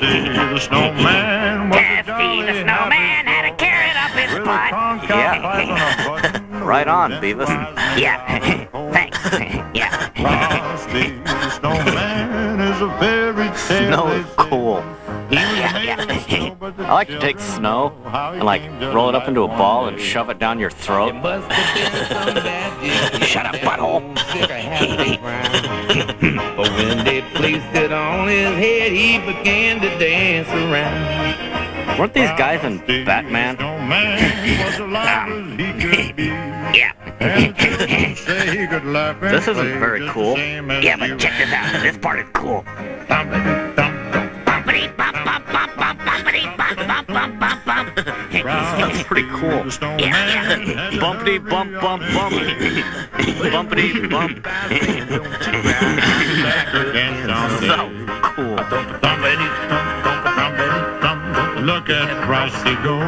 the snowman was a the snowman had a carrot up his With butt. conch Yeah. out pipe and a button Right on, Beavis. Yeah, in the hole. thanks. Yeah. Frosty the snowman is a fairy tale. Snow is cool. Yeah, yeah. of snow, but the I like to take snow know how he and like roll it up into a ball and shove it down your throat. must have been some bad Shut up, butthole. They placed it on his head, he began to dance around. Weren't these guys in Batman? snowman was alive as he could be. Yeah. And children say he could laugh and This isn't very cool. Yeah, but check this out. This part is cool. Thumpity, thump, thump. Bumpity bump bump bump bump bumpity bump bump bump bump bump. That's pretty cool. Yeah, a Bumpity bump bump bump. Bumpity bump. Look at Frosty go.